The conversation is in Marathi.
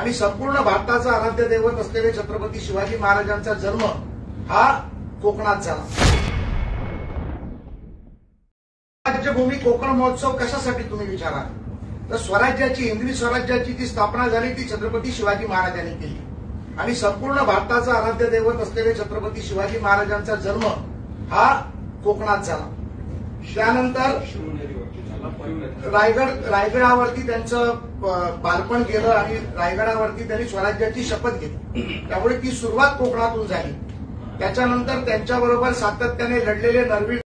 आणि संपूर्ण भारताचा आराध्य दैवत असलेले छत्रपती शिवाजी महाराजांचा जन्म हा कोकणात झाला. राज्यभूमी कोकण महोत्सव कशासाठी तुम्ही विचारा तर स्वराज्याची हिंदवी स्वराज्याची जी स्थापना झाली ती छत्रपती शिवाजी महाराजांनी केली. आणि संपूर्ण भारताचा आराध्य दैवत असलेले छत्रपती शिवाजी महाराजांचा जन्म हा कोकणात झाला. त्यानंतर रायगड रायगडावरती त्यांचं बालपण गेलं आणि रायगडावरती त्यांनी स्वराज्याची शपथ घेतली. त्यामुळे ती सुरुवात कोकणातून झाली. त्याच्यानंतर त्यांच्याबरोबर सातत्याने लढलेले नरवी